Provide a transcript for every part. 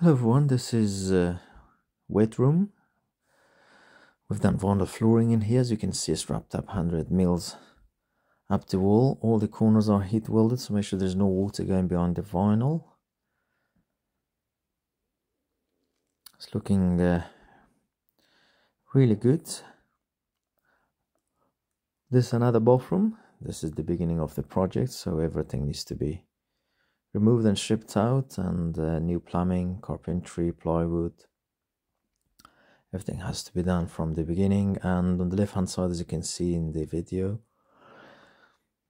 Hello everyone, this is uh, wet room. We've done vinyl flooring in here, as you can see it's wrapped up 100 mils up the wall. All the corners are heat welded, so make sure there's no water going behind the vinyl. It's looking uh, really good. This is another bathroom. This is the beginning of the project, so everything needs to be removed and stripped out and uh, new plumbing carpentry plywood. Everything has to be done from the beginning and on the left hand side as you can see in the video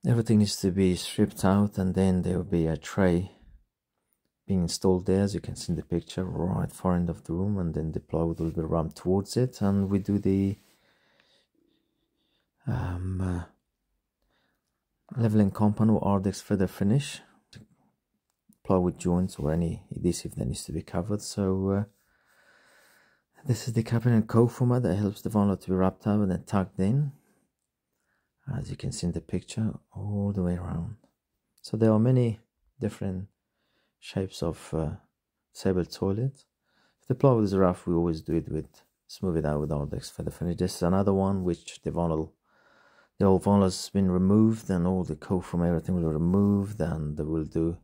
everything needs to be stripped out and then there will be a tray being installed there as you can see in the picture right far end of the room and then the plywood will be ramped towards it and we do the um, uh, leveling compound or Ardex feather finish plywood joints or any adhesive that needs to be covered. So uh, this is the cabinet cove former that helps the vinyl to be wrapped up and then tucked in. As you can see in the picture, all the way around. So there are many different shapes of uh, table toilet. If the plywood is rough, we always do it with smooth it out with Ardex feather finish. This is another one which the vinyl, the old vinyl has been removed and all the coat from everything will be removed and we'll do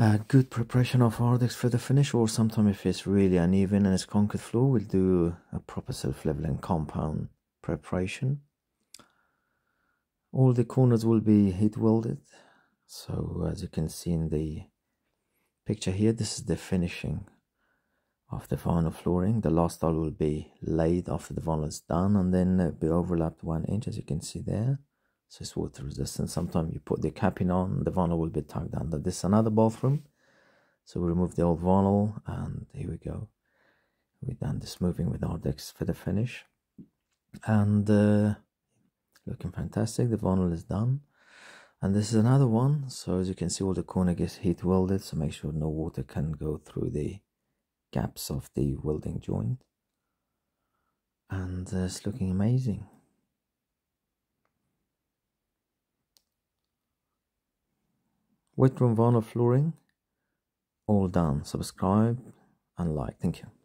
a good preparation of Ardex feather finish or sometimes if it's really uneven and it's concrete floor we'll do a proper self-leveling compound preparation. All the corners will be heat welded. So as you can see in the picture here this is the finishing of the vinyl flooring. The last tile will be laid after the vinyl is done and then uh, be overlapped one inch as you can see there so it's water resistant. Sometimes you put the capping on the vinyl will be tucked under. This is another bathroom. So we remove the old vinyl and here we go. We've done the smoothing with Ardex feather finish. And uh, looking fantastic. The vinyl is done. And this is another one. So as you can see all the corner gets heat welded. So make sure no water can go through the gaps of the welding joint. And uh, it's looking amazing Room vinyl flooring. All done. Subscribe and like. Thank you.